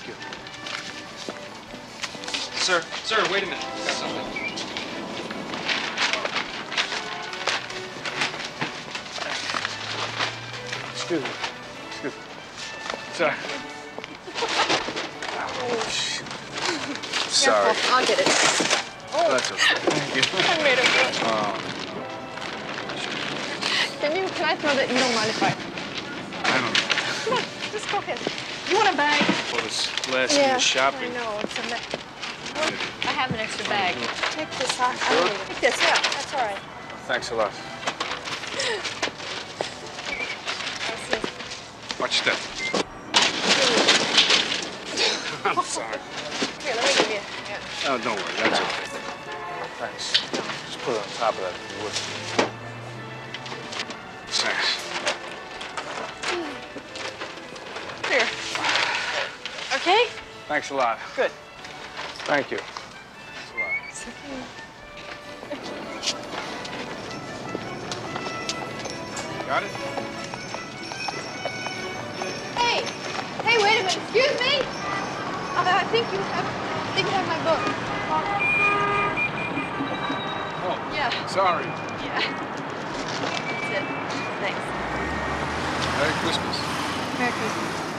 Thank you. Sir, sir, wait a minute. Got something. Excuse me. Excuse me. Sorry. Sorry. Careful, I'll get it. That's okay. Thank you. I made it good. Um, Can you, can I throw that? You don't mind if I? I don't know. Come on, just go ahead. You want a bag? Well, this last minute shopping. I know, it's a mess. I have an extra bag. Mm-hmm. Take this. I Sure. Take this. Yeah, that's all right. Thanks a lot. Watch that. I'm sorry. Here, let me give you. Yeah. Oh, don't worry. That's okay. Thanks. Just put it on top of that if you would. okay? Thanks a lot. Good. Thank you. Thanks a lot. It's okay. Got it? Hey! Hey, wait a minute. Excuse me? Uh, I think you have, I think you have my book. Oh. Yeah. Sorry. Yeah. That's it. Thanks. Merry Christmas. Merry Christmas.